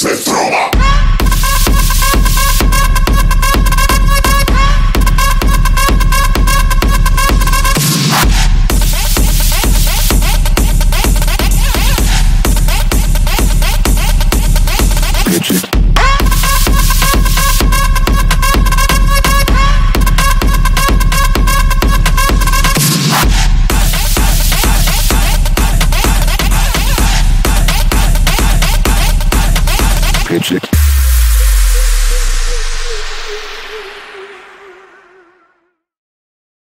se trova pitch it.